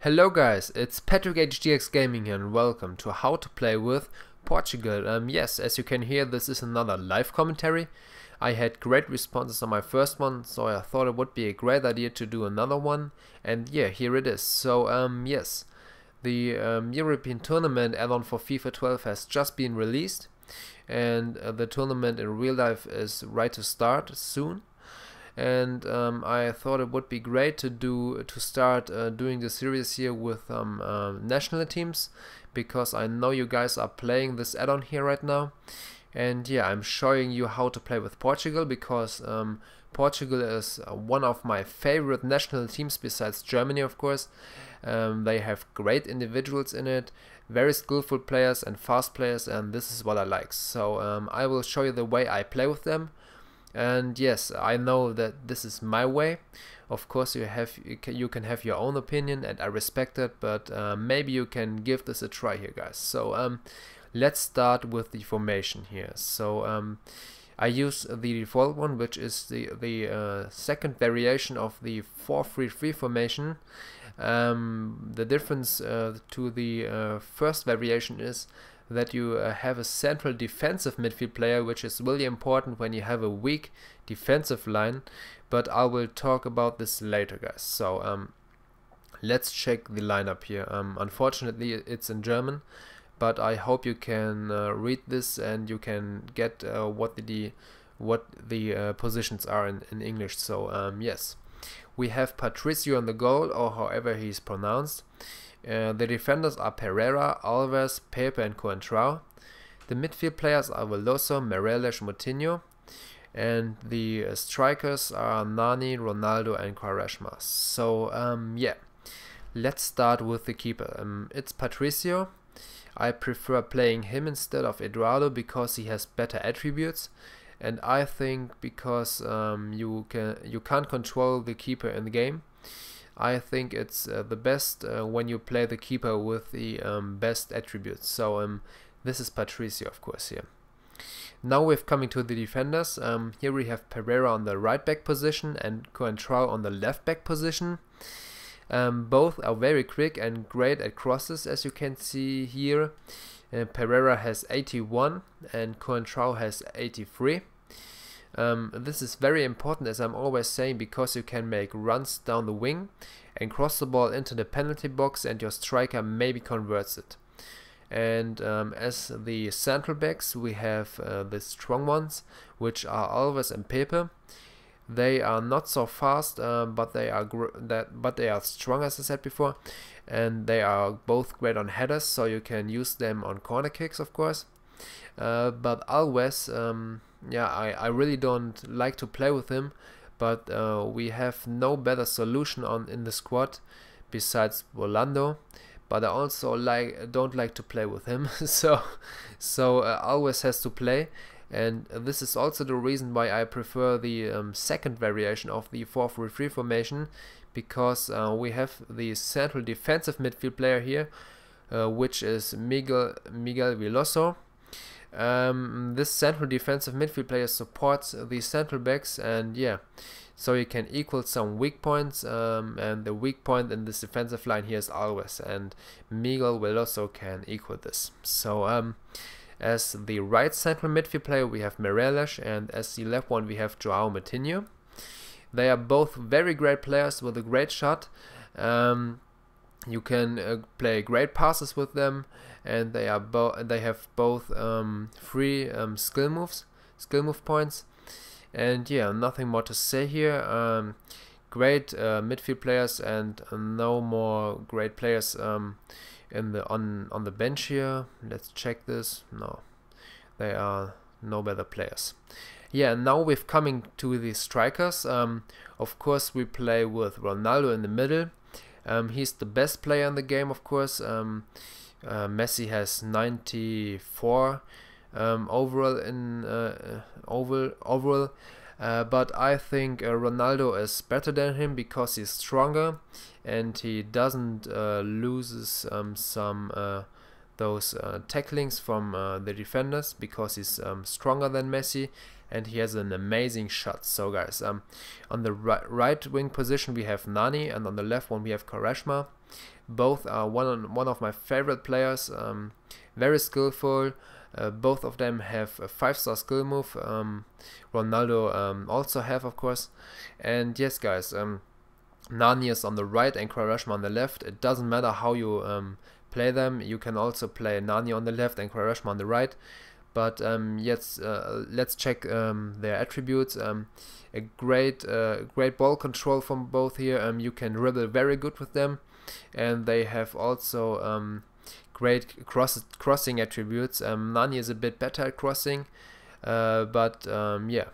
Hello guys, it's Patrick HDX Gaming here and welcome to How to Play with Portugal. Um, yes, as you can hear, this is another live commentary. I had great responses on my first one, so I thought it would be a great idea to do another one. And yeah, here it is. So um, yes, the um, European Tournament add-on for FIFA 12 has just been released. And uh, the tournament in real life is right to start soon and um, I thought it would be great to do to start uh, doing the series here with um, uh, national teams because I know you guys are playing this add-on here right now. And yeah I'm showing you how to play with Portugal because um, Portugal is uh, one of my favorite national teams besides Germany of course. Um, they have great individuals in it very skillful players and fast players and this is what I like. So um, I will show you the way I play with them and yes I know that this is my way. Of course you have you can, have your own opinion and I respect it but uh, maybe you can give this a try here guys. So um, let's start with the formation here. So um, I use the default one which is the the uh, second variation of the 4-3-3 formation. Um, the difference uh, to the uh, first variation is that you uh, have a central defensive midfield player, which is really important when you have a weak defensive line. But I will talk about this later, guys. So um, let's check the lineup here. Um, unfortunately, it's in German, but I hope you can uh, read this and you can get uh, what the what the uh, positions are in, in English. So um, yes, we have Patricio on the goal, or however he is pronounced. Uh, the defenders are Pereira, Alves, Pepe and Coentrao. The midfield players are Veloso, Meireles, Moutinho. And the uh, strikers are Nani, Ronaldo and Quaresma. So um, yeah, let's start with the keeper. Um, it's Patricio. I prefer playing him instead of Eduardo because he has better attributes and I think because um, you can you can't control the keeper in the game I think it's uh, the best uh, when you play the keeper with the um, best attributes. So um, this is Patricio, of course, here. Now we're coming to the defenders. Um, here we have Pereira on the right back position and Coentrao on the left back position. Um, both are very quick and great at crosses, as you can see here. Uh, Pereira has 81 and Coentrao has 83. Um, this is very important as I'm always saying because you can make runs down the wing and cross the ball into the penalty box and your striker maybe converts it. And um, as the central backs we have uh, the strong ones which are Alves and Pepe. They are not so fast, uh, but they are that but they are strong as I said before, and they are both great on headers, so you can use them on corner kicks, of course. Uh, but Alves, um, yeah, I, I really don't like to play with him, but uh, we have no better solution on in the squad besides Rolando. But I also like don't like to play with him, so so uh, always has to play, and this is also the reason why I prefer the um, second variation of the 4-3-3 formation, because uh, we have the central defensive midfield player here, uh, which is Miguel Miguel Veloso um, this central defensive midfield player supports the central backs and yeah, so you can equal some weak points um, and the weak point in this defensive line here is Alves and Miguel Veloso can equal this. So um, as the right central midfield player we have Meireles, and as the left one we have Joao Moutinho. They are both very great players with a great shot. Um, you can uh, play great passes with them and they are both they have both um, free um, skill moves skill move points and yeah nothing more to say here um, great uh, midfield players and no more great players um, in the on on the bench here. Let's check this. No. They are no better players. Yeah now we're coming to the strikers. Um, of course we play with Ronaldo in the middle. Um, he's the best player in the game, of course. Um, uh, Messi has 94 um, overall in uh, overall. overall uh, but I think uh, Ronaldo is better than him because he's stronger and he doesn't uh, loses um, some uh, those uh, tacklings from the defenders because he's um, stronger than Messi and he has an amazing shot. So guys, um, on the right, right wing position we have Nani and on the left one we have Quaresma. both are one one of my favorite players. Um, very skillful. Uh, both of them have a five-star skill move. Um, Ronaldo um, also have, of course. And yes, guys, um, Nani is on the right and Quaresma on the left. It doesn't matter how you um, play them. You can also play Nani on the left and Quaresma on the right. But um, yes, uh, let's check um, their attributes. Um, a great, uh, great ball control from both here. Um, you can dribble very good with them, and they have also um, great cross crossing attributes. Um, Nani is a bit better at crossing, uh, but um, yeah,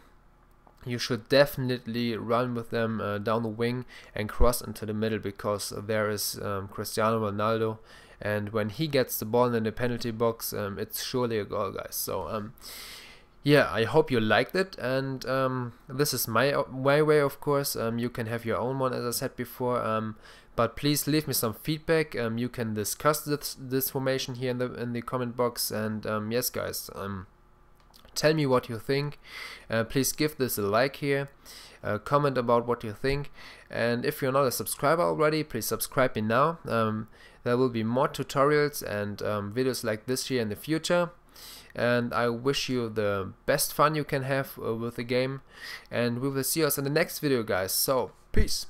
you should definitely run with them uh, down the wing and cross into the middle because there is um, Cristiano Ronaldo. And when he gets the ball in the penalty box um, it's surely a goal guys. So um, yeah I hope you liked it. And um, this is my my way of course. You can have your own one as I said before but please leave me some feedback. Um, you can discuss this, this formation here in the in the comment box. And um, yes guys um, tell me what you think. Uh, please give this a like here. Uh, comment about what you think. And if you're not a subscriber already please subscribe me now. Um, there will be more tutorials and um, videos like this here in the future. And I wish you the best fun you can have uh, with the game. And we will see us in the next video guys. So peace